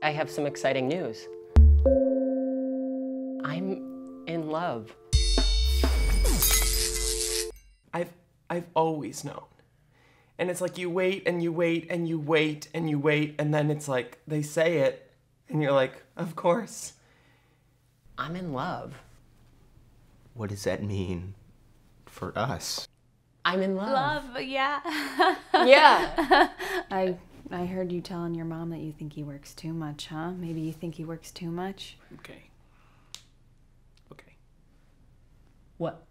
I have some exciting news. I'm in love. I've I've always known. And it's like you wait and you wait and you wait and you wait and then it's like they say it and you're like, "Of course." I'm in love. What does that mean for us? I'm in love. Love, yeah. Yeah. I I heard you telling your mom that you think he works too much, huh? Maybe you think he works too much? Okay. Okay. what?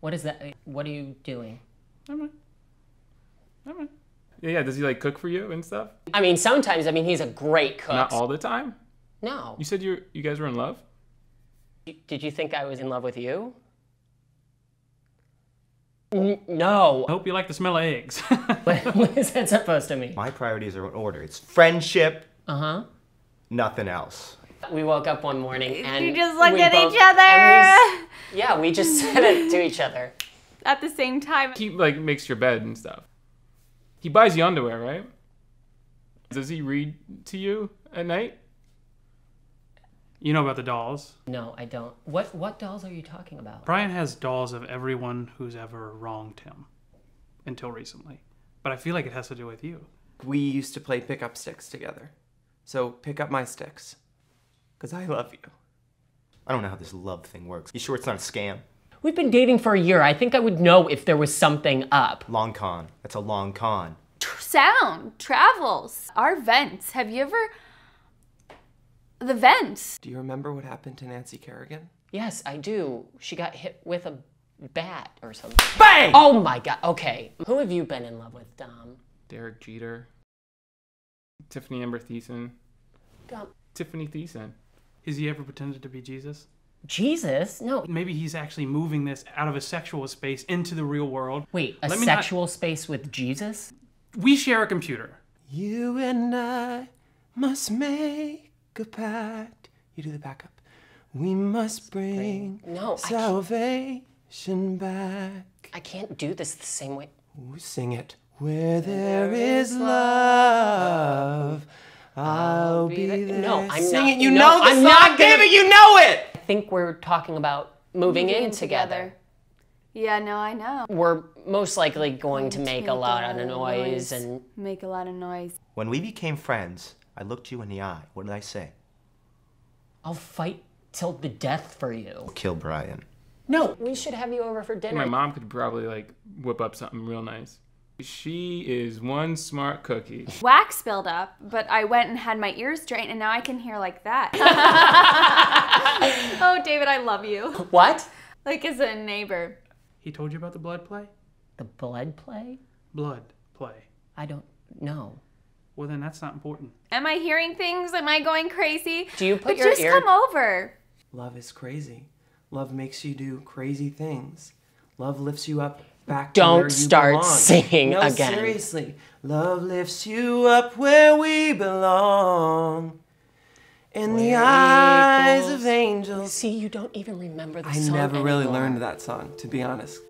What is that? What are you doing? Alright. Alright. Yeah, yeah. Does he like cook for you and stuff? I mean, sometimes. I mean, he's a great cook. Not all the time. No. You said you you guys were in love. Did you think I was in love with you? N- no. I hope you like the smell of eggs. What, what is that supposed to mean? My priorities are in order. It's friendship, Uh huh. nothing else. We woke up one morning and You just looked we at both- each other we yeah, we just said it to each other. at the same time. he like makes your bed and stuff. He buys you underwear, right? Does he read to you at night? You know about the dolls. No, I don't. What what dolls are you talking about? Brian has dolls of everyone who's ever wronged him until recently. But I feel like it has to do with you. We used to play pick up sticks together. So pick up my sticks. Cuz I love you. I don't know how this love thing works. You sure it's not a scam? We've been dating for a year. I think I would know if there was something up. Long con. That's a long con. Sound travels. Our vents. Have you ever. The vents. Do you remember what happened to Nancy Kerrigan? Yes, I do. She got hit with a bat or something. Bang! Oh my god. Okay. Who have you been in love with, Dom? Derek Jeter, Tiffany Amber Thiessen, Dom. Tiffany Thiessen. Has he ever pretended to be Jesus? Jesus? No. Maybe he's actually moving this out of a sexual space into the real world. Wait, a Let me not- sexual space with Jesus? We share a computer. You and I must make a pact. You do the backup. We must bring No, I salvation back. I can't do this the same way. Ooh, sing it. Where there is love, I'll be there. No, I'm sing not- it. You no, know the I'm song. not Damn gonna- it, you know it. I think we're talking about moving in together. Yeah, no, I know. We're most likely going to make a lot of Make a noise and Make a lot of noise. When we became friends, I looked you in the eye. What did I say? I'll fight till the death for you. Kill Brian. No, we should have you over for dinner. My mom could probably like whip up something real nice. She is one smart cookie. Wax spilled up, but I went and had my ears drained, and now I can hear like that. oh, David, I love you. What? Like as a neighbor. He told you about the blood play? The blood play? Blood play. I don't know. Well, then that's not important. Am I hearing things? Am I going crazy? Do you put But your just ear- come over. Love is crazy. Love makes you do crazy things. Love lifts you up back Don't to where you start belong. singing no, again. seriously. Love lifts you up where we belong. In the eyes of angels. See, you don't even remember the I song I never really anymore. learned that song, to be honest.